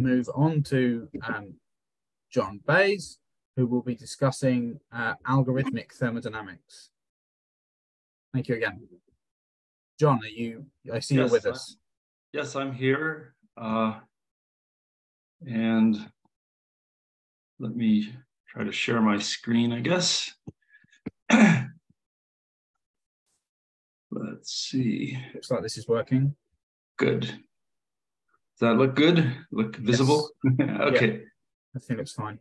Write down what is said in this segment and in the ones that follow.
move on to um, John Baez, who will be discussing uh, algorithmic thermodynamics. Thank you again. John, are you, I see yes, you're with us. Yes, I'm here. Uh, and let me try to share my screen, I guess. Let's see. Looks like this is working. Good. Does that look good? Look visible? Yes. okay. Yeah, I think it's fine.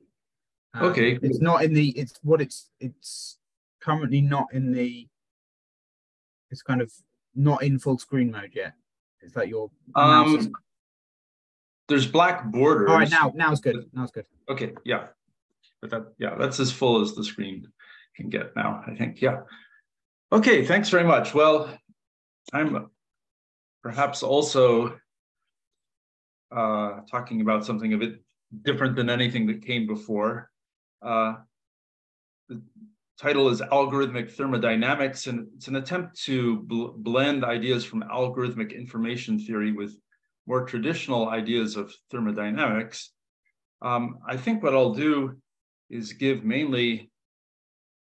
Um, okay. It's not in the, it's what it's, it's currently not in the, it's kind of not in full screen mode yet. Is that your um there's black borders. All right, now now it's good. Now it's good. Okay, yeah. But that yeah, that's as full as the screen can get now, I think. Yeah. Okay, thanks very much. Well, I'm perhaps also uh, talking about something a bit different than anything that came before. Uh, the title is Algorithmic Thermodynamics, and it's an attempt to bl blend ideas from algorithmic information theory with more traditional ideas of thermodynamics. Um, I think what I'll do is give mainly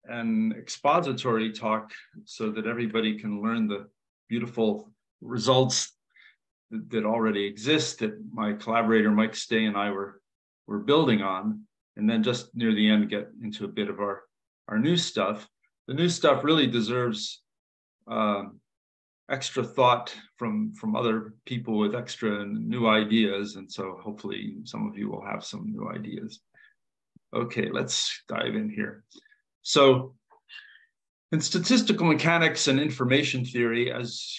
an expository talk so that everybody can learn the beautiful results that, already exist that my collaborator Mike Stay and I were, were building on. And then just near the end, get into a bit of our, our new stuff. The new stuff really deserves um, extra thought from from other people with extra new ideas and so hopefully some of you will have some new ideas okay let's dive in here so in statistical mechanics and information theory, as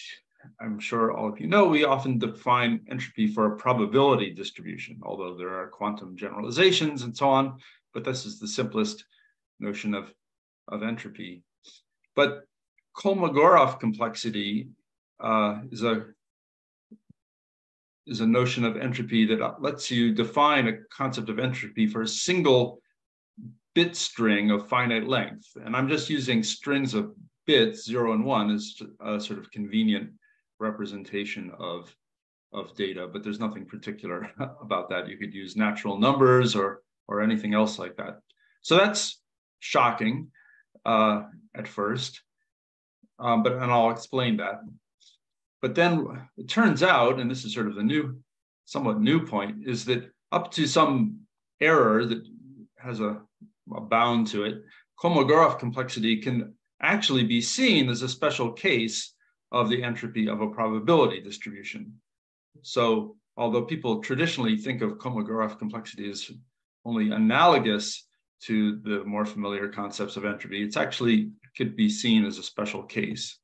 I'm sure all of you know, we often define entropy for a probability distribution, although there are quantum generalizations and so on, but this is the simplest notion of, of entropy. But Kolmogorov complexity uh, is a is a notion of entropy that lets you define a concept of entropy for a single bit string of finite length. And I'm just using strings of bits, zero and one, as a sort of convenient representation of, of data, but there's nothing particular about that. You could use natural numbers or, or anything else like that. So that's shocking uh, at first, um, but and I'll explain that. But then it turns out, and this is sort of the new, somewhat new point, is that up to some error that has a a bound to it, Kolmogorov complexity can actually be seen as a special case of the entropy of a probability distribution. So although people traditionally think of Kolmogorov complexity as only analogous to the more familiar concepts of entropy, it's actually could be seen as a special case.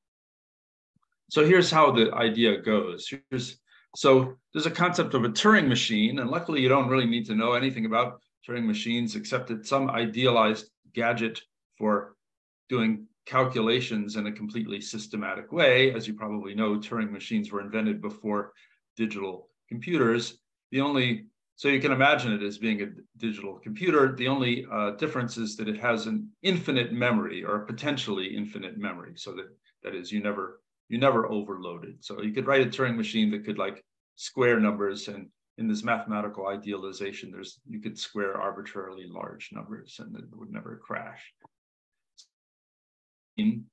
So here's how the idea goes. Here's, so there's a concept of a Turing machine, and luckily you don't really need to know anything about Turing machines accepted some idealized gadget for doing calculations in a completely systematic way. As you probably know, Turing machines were invented before digital computers. The only, so you can imagine it as being a digital computer. The only uh, difference is that it has an infinite memory or a potentially infinite memory. So that, that is, you never, you never overload it. So you could write a Turing machine that could like square numbers and in this mathematical idealization, there's you could square arbitrarily large numbers and it would never crash. In,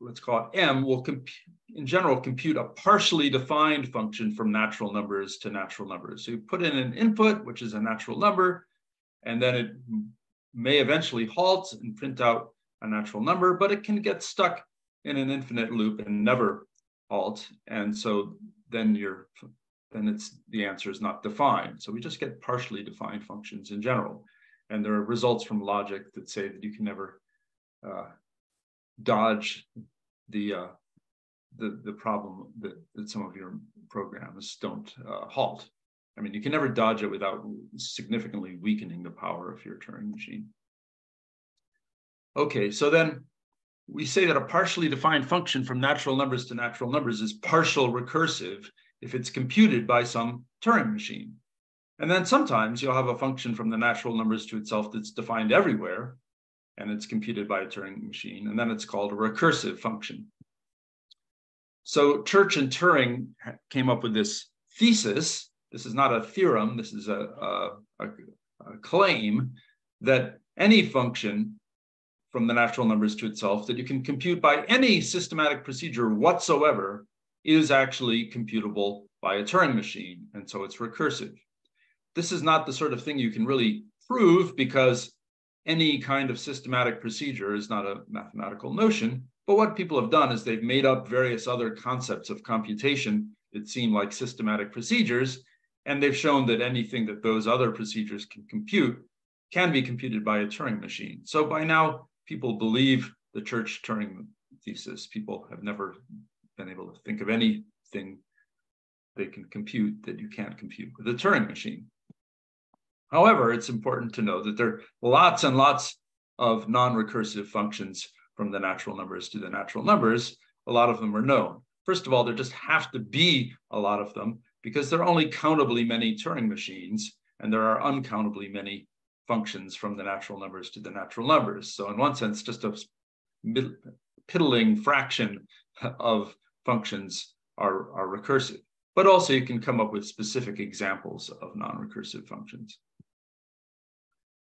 let's call it M, will compute in general compute a partially defined function from natural numbers to natural numbers. So you put in an input, which is a natural number, and then it may eventually halt and print out a natural number, but it can get stuck in an infinite loop and never halt. And so then your then it's the answer is not defined. So we just get partially defined functions in general. And there are results from logic that say that you can never uh, dodge the, uh, the, the problem that, that some of your programs don't uh, halt. I mean, you can never dodge it without significantly weakening the power of your Turing machine. Okay, so then we say that a partially defined function from natural numbers to natural numbers is partial recursive if it's computed by some Turing machine. And then sometimes you'll have a function from the natural numbers to itself that's defined everywhere, and it's computed by a Turing machine, and then it's called a recursive function. So Church and Turing came up with this thesis this is not a theorem, this is a, a, a, a claim that any function from the natural numbers to itself that you can compute by any systematic procedure whatsoever is actually computable by a Turing machine. And so it's recursive. This is not the sort of thing you can really prove because any kind of systematic procedure is not a mathematical notion. But what people have done is they've made up various other concepts of computation that seem like systematic procedures. And they've shown that anything that those other procedures can compute can be computed by a Turing machine. So by now, people believe the Church Turing thesis. People have never been able to think of anything they can compute that you can't compute with a Turing machine. However, it's important to know that there are lots and lots of non-recursive functions from the natural numbers to the natural numbers. A lot of them are known. First of all, there just have to be a lot of them because there are only countably many Turing machines and there are uncountably many functions from the natural numbers to the natural numbers. So in one sense, just a piddling fraction of functions are, are recursive. But also you can come up with specific examples of non-recursive functions.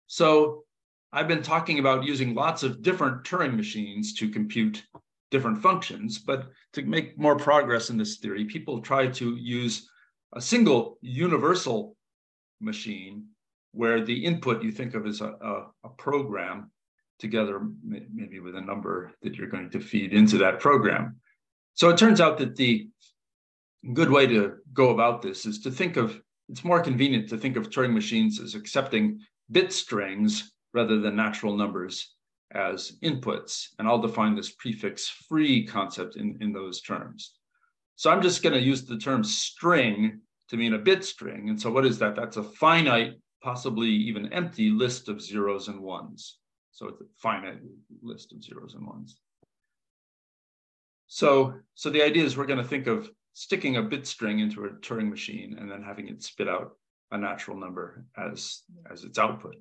So I've been talking about using lots of different Turing machines to compute different functions, but to make more progress in this theory, people try to use a single universal machine where the input you think of as a, a, a program together, maybe with a number that you're going to feed into that program. So it turns out that the good way to go about this is to think of, it's more convenient to think of Turing machines as accepting bit strings rather than natural numbers as inputs. And I'll define this prefix free concept in, in those terms. So I'm just going to use the term string to mean a bit string. And so what is that? That's a finite, possibly even empty list of zeros and ones. So it's a finite list of zeros and ones. So, so the idea is we're going to think of sticking a bit string into a Turing machine and then having it spit out a natural number as, as its output.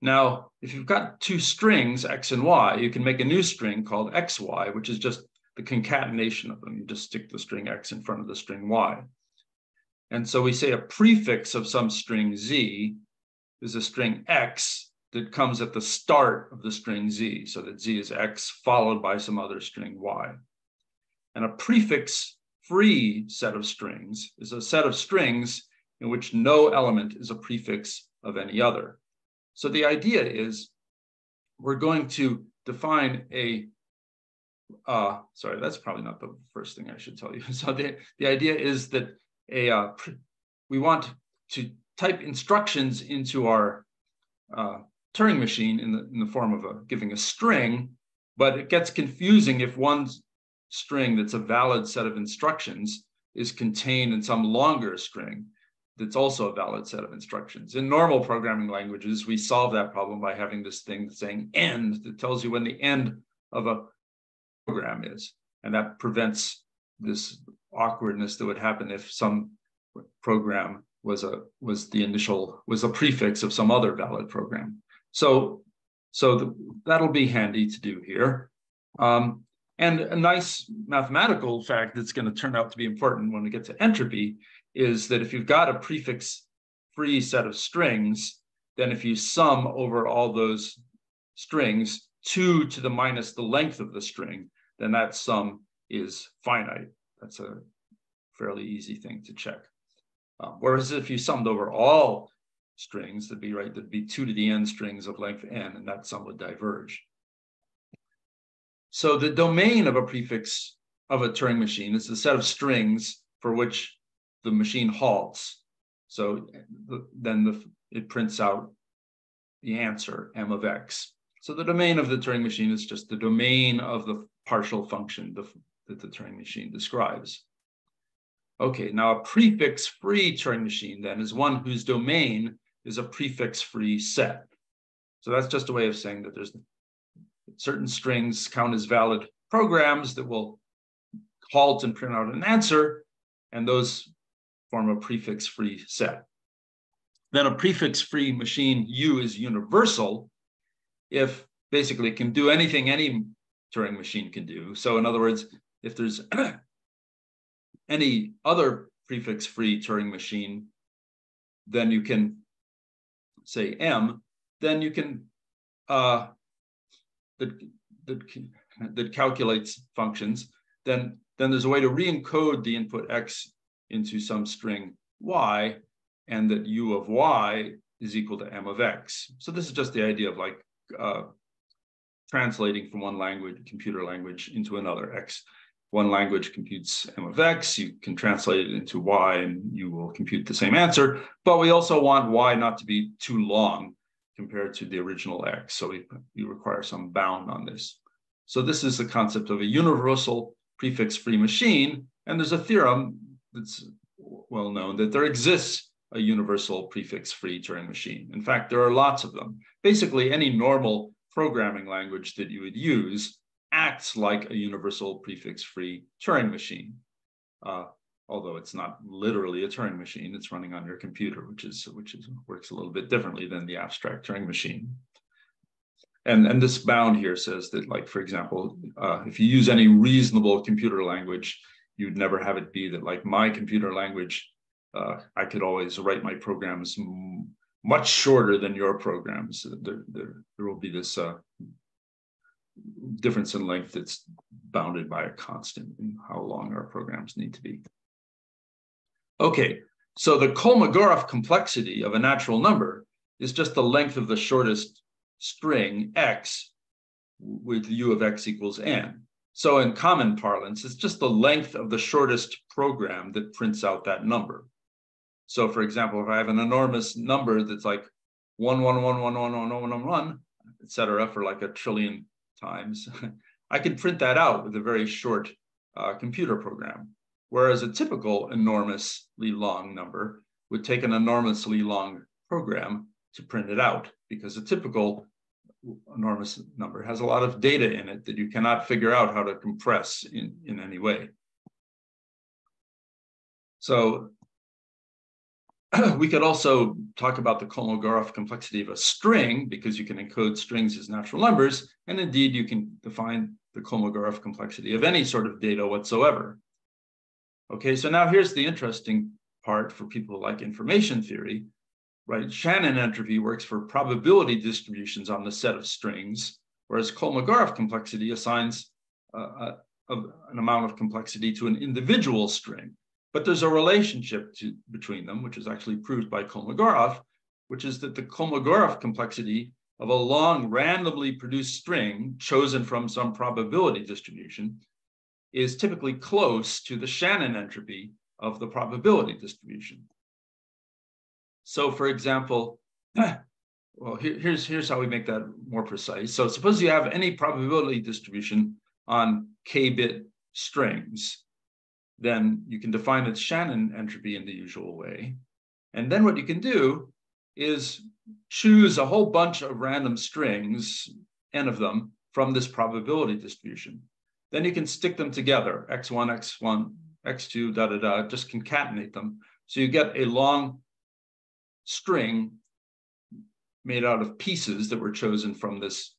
Now, if you've got two strings, x and y, you can make a new string called xy, which is just the concatenation of them. You just stick the string x in front of the string y. And so we say a prefix of some string z is a string x that comes at the start of the string z, so that z is x followed by some other string y. And a prefix free set of strings is a set of strings in which no element is a prefix of any other. So the idea is we're going to define a, uh, sorry, that's probably not the first thing I should tell you. So the, the idea is that a uh, we want to type instructions into our uh, Turing machine in the, in the form of a, giving a string, but it gets confusing if one string that's a valid set of instructions is contained in some longer string that's also a valid set of instructions. In normal programming languages, we solve that problem by having this thing saying end that tells you when the end of a program is. And that prevents this awkwardness that would happen if some program was a was the initial was a prefix of some other valid program. So so the, that'll be handy to do here. Um, and a nice mathematical fact that's going to turn out to be important when we get to entropy is that if you've got a prefix free set of strings, then if you sum over all those strings, two to the minus the length of the string, then that sum is finite. That's a fairly easy thing to check. Uh, whereas if you summed over all strings, that'd be right, that'd be two to the n strings of length n, and that sum would diverge. So the domain of a prefix of a Turing machine is the set of strings for which the machine halts. So then the, it prints out the answer, m of x. So the domain of the Turing machine is just the domain of the partial function that the Turing machine describes. Okay, now a prefix-free Turing machine then is one whose domain is a prefix-free set. So that's just a way of saying that there's certain strings count as valid programs that will halt and print out an answer, and those form a prefix-free set. Then a prefix-free machine U is universal if basically it can do anything any Turing machine can do. So in other words, if there's any other prefix-free Turing machine then you can say M, then you can uh, that, that, that calculates functions, then, then there's a way to re-encode the input X into some string Y, and that U of Y is equal to M of X. So this is just the idea of like uh, translating from one language, computer language, into another. X, one language computes M of X, you can translate it into Y and you will compute the same answer. But we also want Y not to be too long compared to the original X. So we, we require some bound on this. So this is the concept of a universal prefix-free machine. And there's a theorem that's well known that there exists a universal prefix-free Turing machine. In fact, there are lots of them. Basically, any normal programming language that you would use acts like a universal prefix-free Turing machine. Uh, although it's not literally a Turing machine, it's running on your computer, which is which is works a little bit differently than the abstract Turing machine. And, and this bound here says that, like, for example, uh, if you use any reasonable computer language, you'd never have it be that, like, my computer language, uh, I could always write my programs much shorter than your programs. There, there, there will be this uh, difference in length that's bounded by a constant in how long our programs need to be. Okay, so the Kolmogorov complexity of a natural number is just the length of the shortest string x with u of x equals n. So in common parlance, it's just the length of the shortest program that prints out that number. So for example, if I have an enormous number that's like one, one, one, one, one, one, one, one, one, et cetera, for like a trillion times, I can print that out with a very short uh, computer program. Whereas a typical enormously long number would take an enormously long program to print it out because a typical enormous number has a lot of data in it that you cannot figure out how to compress in, in any way. So we could also talk about the Kolmogorov complexity of a string because you can encode strings as natural numbers. And indeed, you can define the Kolmogorov complexity of any sort of data whatsoever. Okay, so now here's the interesting part for people like information theory, right? Shannon entropy works for probability distributions on the set of strings, whereas Kolmogorov complexity assigns uh, a, an amount of complexity to an individual string. But there's a relationship to, between them, which is actually proved by Kolmogorov, which is that the Kolmogorov complexity of a long randomly produced string chosen from some probability distribution is typically close to the Shannon entropy of the probability distribution. So for example, well, here, here's, here's how we make that more precise. So suppose you have any probability distribution on k-bit strings, then you can define its Shannon entropy in the usual way. And then what you can do is choose a whole bunch of random strings, n of them, from this probability distribution. Then you can stick them together, x1, x1, x2, da, da, da, just concatenate them. So you get a long string made out of pieces that were chosen from this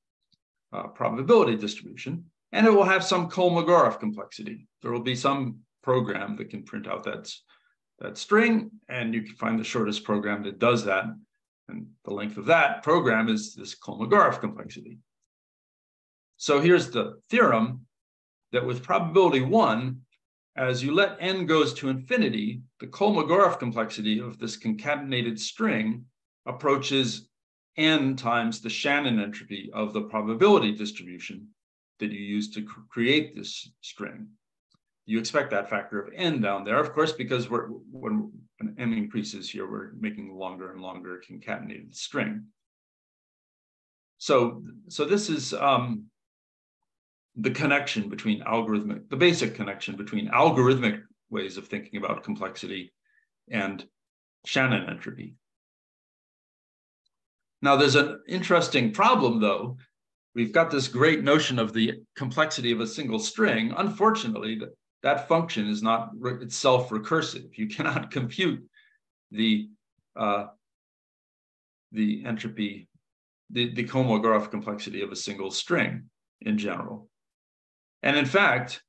uh, probability distribution, and it will have some Kolmogorov complexity. There will be some program that can print out that, that string, and you can find the shortest program that does that. And the length of that program is this Kolmogorov complexity. So here's the theorem that with probability one, as you let n goes to infinity, the Kolmogorov complexity of this concatenated string approaches n times the Shannon entropy of the probability distribution that you use to cr create this string. You expect that factor of n down there, of course, because we're, when n increases here, we're making longer and longer concatenated string. So, so this is um, the connection between algorithmic, the basic connection between algorithmic ways of thinking about complexity and Shannon entropy. Now, there's an interesting problem, though. We've got this great notion of the complexity of a single string. Unfortunately, that, that function is not itself recursive. You cannot compute the, uh, the entropy, the, the Kolmogorov complexity of a single string in general. And in fact,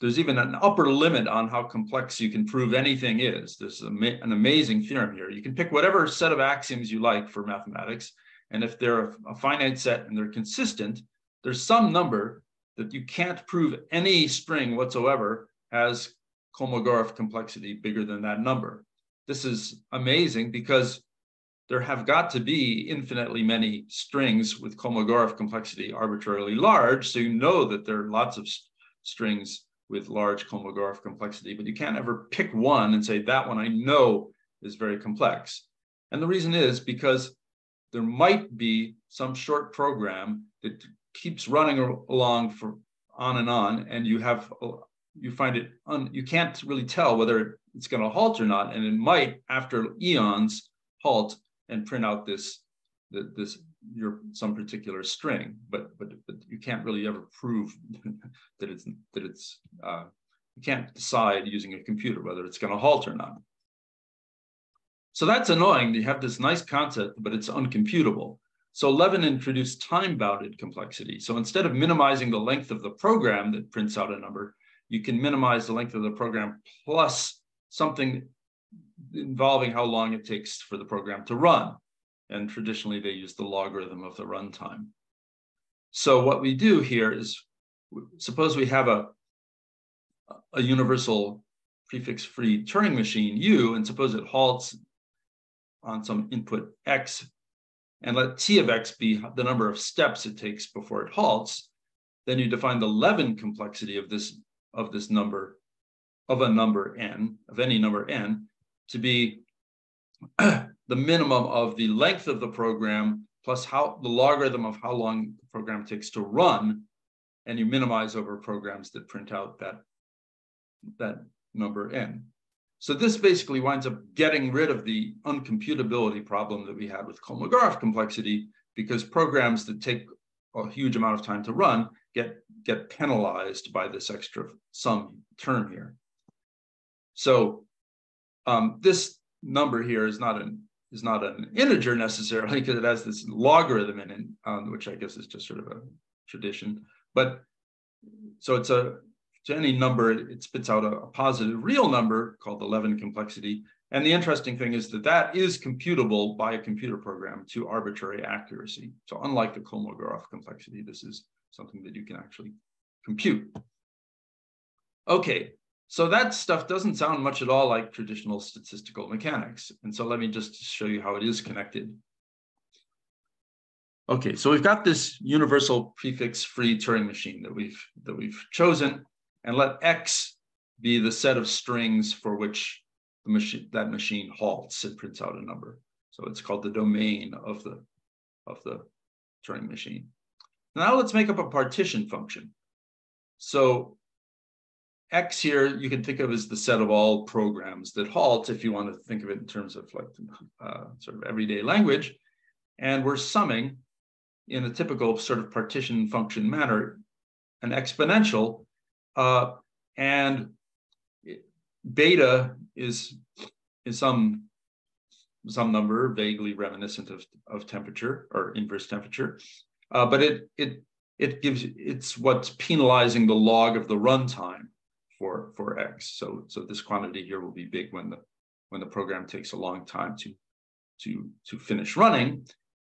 there's even an upper limit on how complex you can prove anything is. There's an amazing theorem here. You can pick whatever set of axioms you like for mathematics. And if they're a finite set and they're consistent, there's some number that you can't prove any string whatsoever has Kolmogorov complexity bigger than that number. This is amazing because there have got to be infinitely many strings with Kolmogorov complexity arbitrarily large. So you know that there are lots of strings with large Kolmogorov complexity, but you can't ever pick one and say that one I know is very complex. And the reason is because there might be some short program that keeps running along for on and on, and you have you find it un, you can't really tell whether it's going to halt or not, and it might after eons halt and print out this this your some particular string, but but but you can't really ever prove that it's that it's uh, you can't decide using a computer whether it's going to halt or not. So that's annoying. You have this nice concept, but it's uncomputable. So Levin introduced time-bounded complexity. So instead of minimizing the length of the program that prints out a number, you can minimize the length of the program plus something involving how long it takes for the program to run. And traditionally, they use the logarithm of the runtime. So what we do here is, suppose we have a, a universal prefix-free Turing machine, U, and suppose it halts on some input X, and let T of X be the number of steps it takes before it halts, then you define the Levin complexity of this, of this number, of a number n, of any number n, to be the minimum of the length of the program plus how the logarithm of how long the program takes to run, and you minimize over programs that print out that, that number n. So this basically winds up getting rid of the uncomputability problem that we had with Kolmogorov complexity because programs that take a huge amount of time to run get, get penalized by this extra sum term here. So um, this number here is not an is not an integer necessarily because it has this logarithm in it, um, which I guess is just sort of a tradition. But so it's a to any number, it, it spits out a, a, positive real number called the Levin complexity. And the interesting thing is that that is computable by a computer program to arbitrary accuracy. So unlike the Kolmogorov complexity, this is something that you can actually compute. Okay, so that stuff doesn't sound much at all like traditional statistical mechanics. And so let me just show you how it is connected. Okay, so we've got this universal prefix-free Turing machine that we've that we've chosen, and let X be the set of strings for which the machine that machine halts and prints out a number. So it's called the domain of the of the Turing machine. Now let's make up a partition function. So X here you can think of as the set of all programs that halt, if you want to think of it in terms of like uh, sort of everyday language. And we're summing in a typical sort of partition function manner an exponential. Uh, and beta is, is some, some number vaguely reminiscent of, of temperature or inverse temperature. Uh, but it, it, it gives, it's what's penalizing the log of the runtime for, for X. So, so this quantity here will be big when the, when the program takes a long time to, to, to finish running.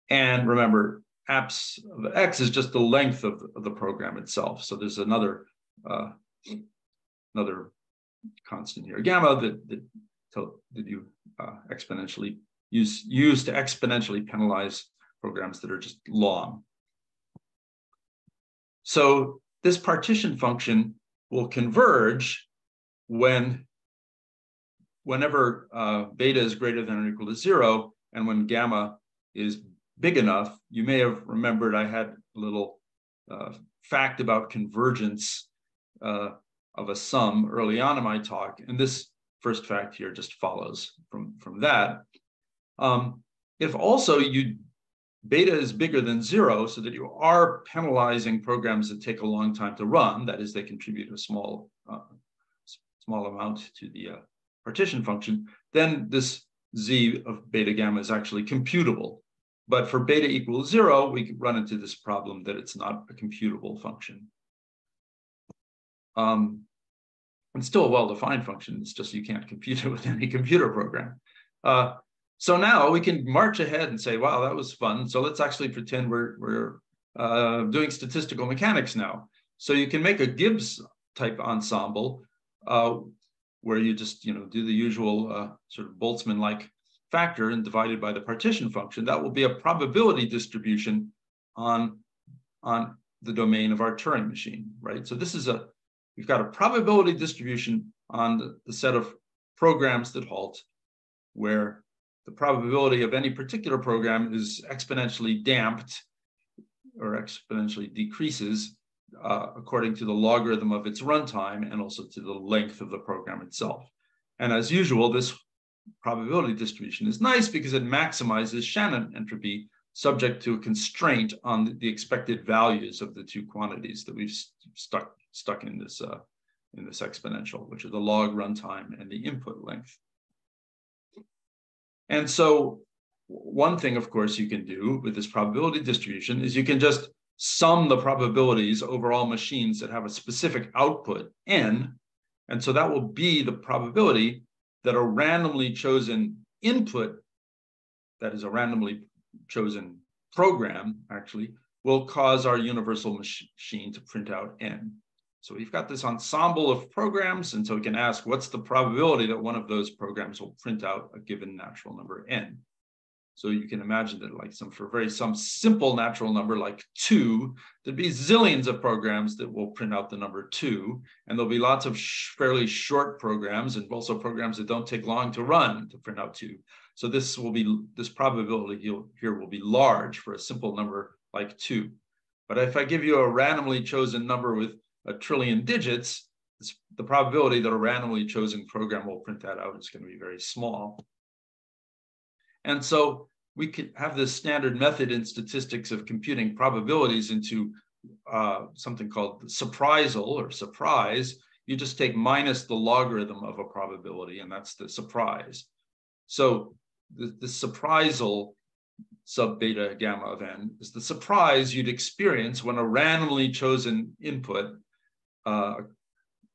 And remember, apps of X is just the length of, of the program itself. So there's another, uh, another constant here, gamma, that, that, that you uh, exponentially use, use to exponentially penalize programs that are just long. So this partition function will converge when whenever uh, beta is greater than or equal to zero, and when gamma is big enough, you may have remembered I had a little uh, fact about convergence uh, of a sum early on in my talk, and this first fact here just follows from, from that. Um, if also you beta is bigger than zero so that you are penalizing programs that take a long time to run. That is, they contribute a small, uh, small amount to the uh, partition function. Then this z of beta gamma is actually computable. But for beta equals zero, we run into this problem that it's not a computable function. Um, It's still a well-defined function. It's just you can't compute it with any computer program. Uh, so now we can march ahead and say, wow, that was fun. So let's actually pretend we're, we're uh, doing statistical mechanics now. So you can make a Gibbs type ensemble uh, where you just you know do the usual uh, sort of Boltzmann-like factor and divided by the partition function. That will be a probability distribution on, on the domain of our Turing machine, right? So this is a, we've got a probability distribution on the, the set of programs that halt where the probability of any particular program is exponentially damped or exponentially decreases uh, according to the logarithm of its runtime and also to the length of the program itself. And as usual, this probability distribution is nice because it maximizes Shannon entropy subject to a constraint on the expected values of the two quantities that we've stuck, stuck in this, uh, in this exponential, which are the log runtime and the input length. And so one thing, of course, you can do with this probability distribution is you can just sum the probabilities over all machines that have a specific output, n. And so that will be the probability that a randomly chosen input, that is a randomly chosen program, actually, will cause our universal machine to print out n. So we've got this ensemble of programs, and so we can ask, what's the probability that one of those programs will print out a given natural number n? So you can imagine that like some for very some simple natural number like two, there'd be zillions of programs that will print out the number two, and there'll be lots of sh fairly short programs and also programs that don't take long to run to print out two. So this will be this probability here will be large for a simple number like two. But if I give you a randomly chosen number with a trillion digits, the probability that a randomly chosen program will print that out is going to be very small. And so we could have this standard method in statistics of computing probabilities into uh, something called surprisal or surprise. You just take minus the logarithm of a probability, and that's the surprise. So the, the surprisal sub beta gamma of n is the surprise you'd experience when a randomly chosen input uh,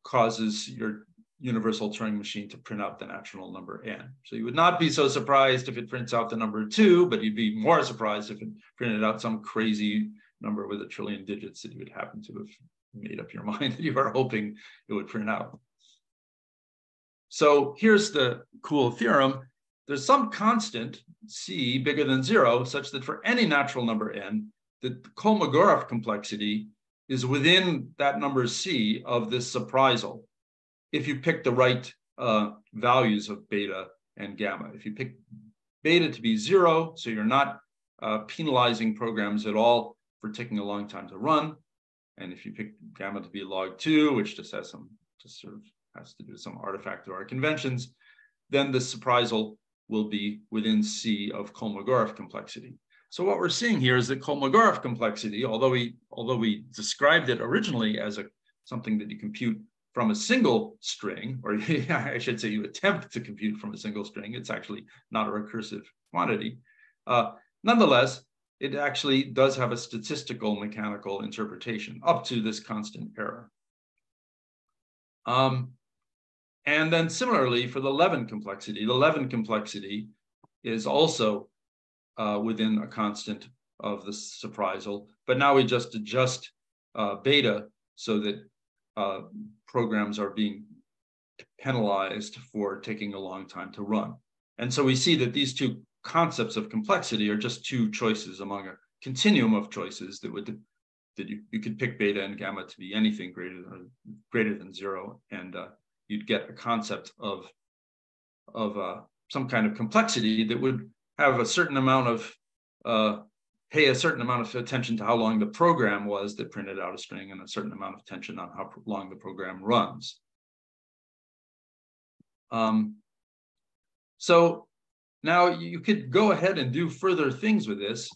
causes your universal Turing machine to print out the natural number n. So you would not be so surprised if it prints out the number two, but you'd be more surprised if it printed out some crazy number with a trillion digits that you would happen to have made up your mind that you were hoping it would print out. So here's the cool theorem. There's some constant c bigger than zero such that for any natural number n, the Kolmogorov complexity is within that number c of this surprisal if you pick the right uh, values of beta and gamma. If you pick beta to be zero, so you're not uh, penalizing programs at all for taking a long time to run. And if you pick gamma to be log two, which just has some, just sort of has to do with some artifact to our conventions, then the surprisal will be within C of Kolmogorov complexity. So what we're seeing here is that Kolmogorov complexity, although we although we described it originally as a something that you compute from a single string, or I should say you attempt to compute from a single string, it's actually not a recursive quantity. Uh, nonetheless, it actually does have a statistical mechanical interpretation up to this constant error. Um, and then similarly for the Levin complexity, the Levin complexity is also uh, within a constant of the surprisal, but now we just adjust uh, beta so that uh, programs are being penalized for taking a long time to run. And so we see that these two concepts of complexity are just two choices among a continuum of choices that would that you, you could pick beta and gamma to be anything greater than greater than zero, and uh, you'd get a concept of of uh, some kind of complexity that would have a certain amount of uh, pay a certain amount of attention to how long the program was that printed out a string and a certain amount of attention on how long the program runs. Um, so now you could go ahead and do further things with this.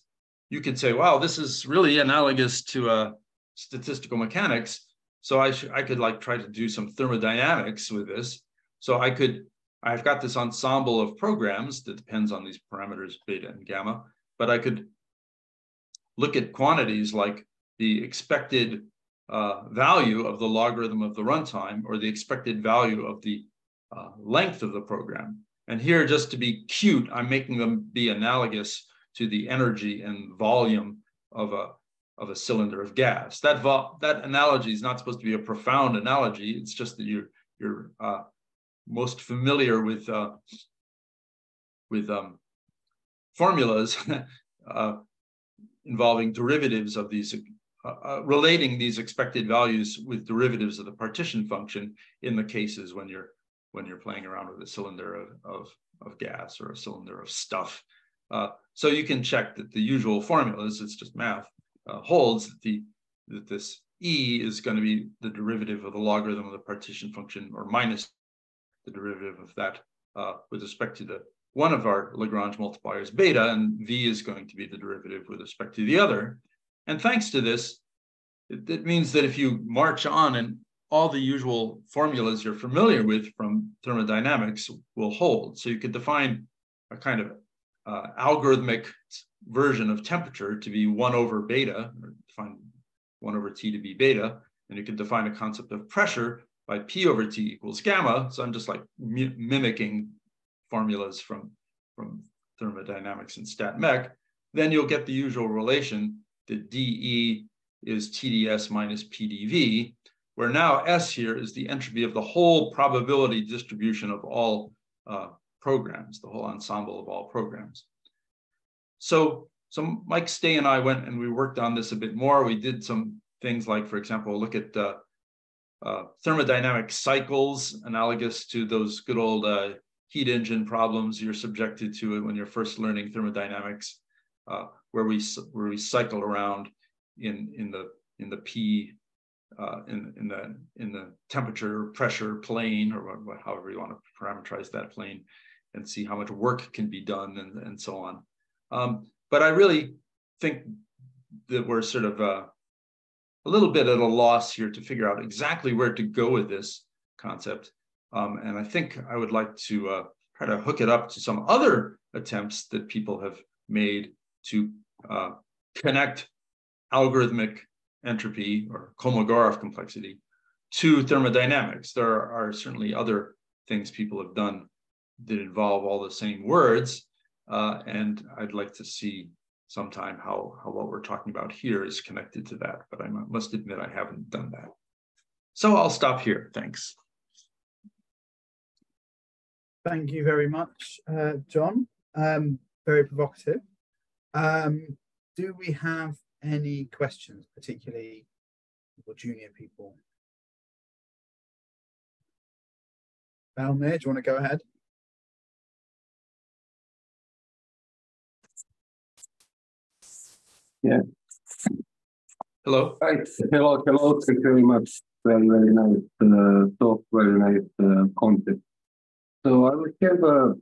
You could say, wow, this is really analogous to uh, statistical mechanics. So I, I could like try to do some thermodynamics with this. So I could, I've got this ensemble of programs that depends on these parameters, beta and gamma, but I could look at quantities like the expected uh, value of the logarithm of the runtime or the expected value of the uh, length of the program. And here, just to be cute, I'm making them be analogous to the energy and volume of a, of a cylinder of gas. That, that analogy is not supposed to be a profound analogy. It's just that you're, you're uh, most familiar with, uh, with um, formulas uh, involving derivatives of these uh, uh, relating these expected values with derivatives of the partition function in the cases when you're when you're playing around with a cylinder of, of, of gas or a cylinder of stuff. Uh, so you can check that the usual formulas, it's just math, uh, holds that, the, that this E is going to be the derivative of the logarithm of the partition function or minus the derivative of that uh, with respect to the one of our Lagrange multipliers beta and V is going to be the derivative with respect to the other. And thanks to this, it, it means that if you march on and all the usual formulas you're familiar with from thermodynamics will hold. So you could define a kind of uh, algorithmic version of temperature to be one over beta, or define one over T to be beta. And you could define a concept of pressure by P over T equals gamma. So I'm just like mimicking formulas from, from thermodynamics and stat mech. Then you'll get the usual relation that dE is TdS minus PdV, where now S here is the entropy of the whole probability distribution of all uh, programs, the whole ensemble of all programs. So, so Mike Stay and I went and we worked on this a bit more. We did some things like, for example, look at uh, uh, thermodynamic cycles analogous to those good old uh, heat engine problems you're subjected to when you're first learning thermodynamics. Uh, where we where we cycle around in in the in the P uh, in in the in the temperature pressure plane or however you want to parameterize that plane and see how much work can be done and, and so on. Um, but I really think that we're sort of uh, a little bit at a loss here to figure out exactly where to go with this concept. Um, and I think I would like to uh, try to hook it up to some other attempts that people have made to uh, connect algorithmic entropy or Kolmogorov complexity to thermodynamics. There are certainly other things people have done that involve all the same words. Uh, and I'd like to see sometime how, how what we're talking about here is connected to that, but I must admit I haven't done that. So I'll stop here. Thanks. Thank you very much, uh, John. Um, very provocative. Um, do we have any questions, particularly for junior people? Valmir, do you want to go ahead? Yeah. Hello. Hi. Hello. Hello. Thank you very much. Very, very nice uh, talk. Very nice uh, content. So I will have a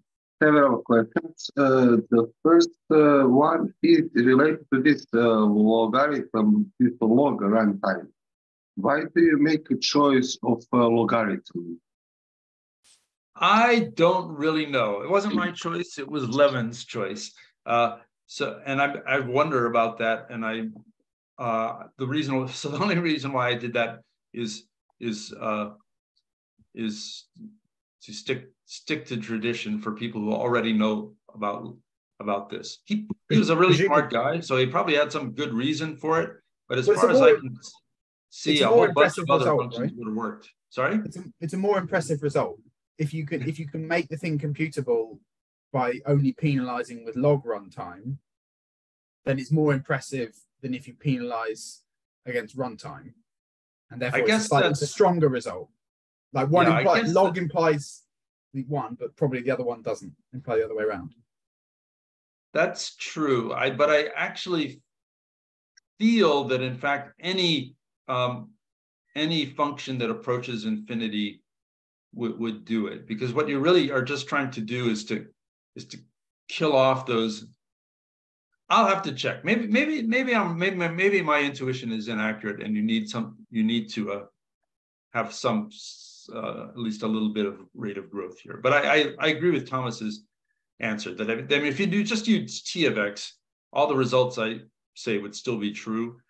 several questions. Uh, the first uh, one is related to this uh, logarithm, this log runtime. Why do you make a choice of logarithm? I don't really know. It wasn't my choice. It was Levin's choice. Uh, so, and I, I wonder about that. And I, uh, the reason, so the only reason why I did that is, is, uh, is to stick stick to tradition for people who already know about about this. He, he was a really smart guy, so he probably had some good reason for it. But as well, far as more, I can see, a, whole bunch of other result, functions right? would have worked. Sorry, it's a, it's a more impressive result if you can if you can make the thing computable by only penalizing with log runtime. Then it's more impressive than if you penalize against runtime, and therefore I guess it's, like, it's a stronger result. Like one yeah, implies log that, implies the one, but probably the other one doesn't imply the other way around. That's true. I but I actually feel that in fact any um, any function that approaches infinity would, would do it because what you really are just trying to do is to is to kill off those I'll have to check. Maybe, maybe, maybe I'm maybe maybe my intuition is inaccurate, and you need some. You need to uh, have some uh, at least a little bit of rate of growth here. But I, I, I agree with Thomas's answer that I mean, if you do just use T of X, all the results I say would still be true,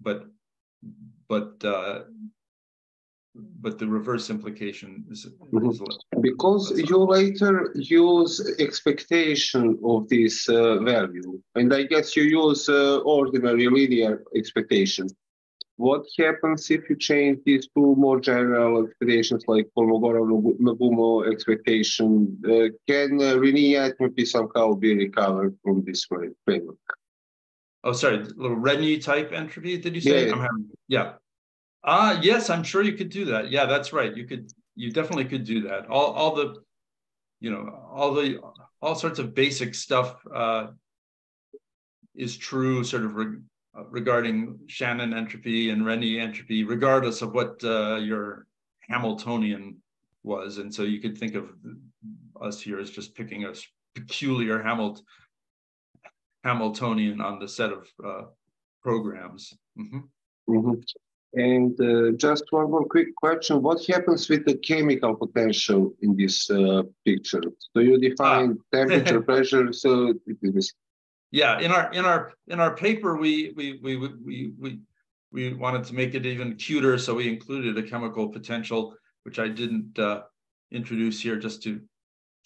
but but uh, but the reverse implication is, Mhm. is Because you later use expectation of this uh, value, and I guess you use uh, ordinary linear expectation. What happens if you change these two more general expectations like Kolmogorov-Nagumo expectation? Uh, can uh, linear entropy somehow be recovered from this framework? oh sorry little type entropy did you say Yeah. I'm having, yeah ah yes I'm sure you could do that yeah that's right you could you definitely could do that all all the you know all the all sorts of basic stuff uh, is true sort of re- uh, regarding Shannon entropy and Renyi entropy, regardless of what uh, your Hamiltonian was. And so you could think of us here as just picking a peculiar Hamilton Hamiltonian on the set of uh, programs. Mhm. Mhm. And uh, just one more quick question. What happens with the chemical potential in this uh, picture? So you define temperature, pressure, so it is Yeah, in our in our in our paper, we we we we we we, we wanted to make it even cuter, so we included a chemical potential, which I didn't uh, introduce here, just to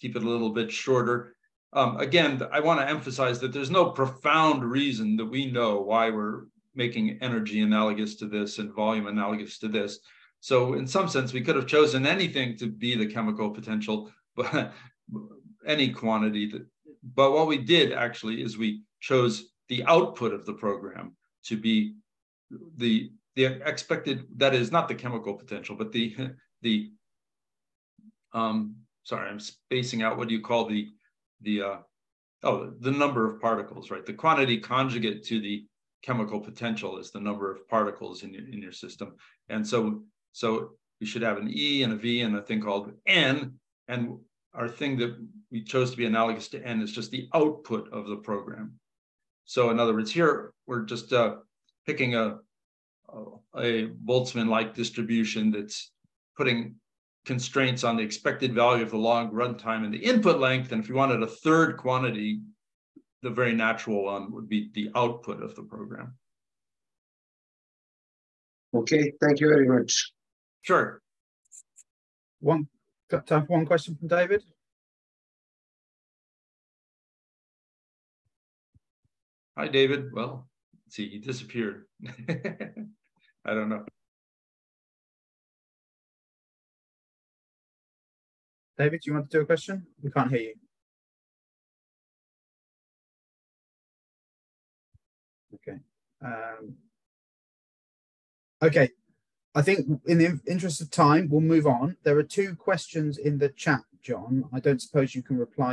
keep it a little bit shorter. Um, again, I want to emphasize that there's no profound reason that we know why we're making energy analogous to this and volume analogous to this. So in some sense, we could have chosen anything to be the chemical potential, but any quantity that but what we did actually is we chose the output of the program to be the the expected that is not the chemical potential but the the um sorry i'm spacing out what do you call the the uh oh the number of particles right the quantity conjugate to the chemical potential is the number of particles in your in your system and so so we should have an e and a v and a thing called n and our thing that we chose to be analogous to n is just the output of the program. So in other words, here we're just uh, picking a, a Boltzmann-like distribution that's putting constraints on the expected value of the log runtime and the input length. And if you wanted a third quantity, the very natural one would be the output of the program. okay. Thank you very much. Sure. One got time for one question from David. Hi, David. Well, see, he disappeared. I don't know. David, do you want to do a question? We can't hear you. Um, okay. I think in the interest of time, we'll move on. There are two questions in the chat, John. I don't suppose you can reply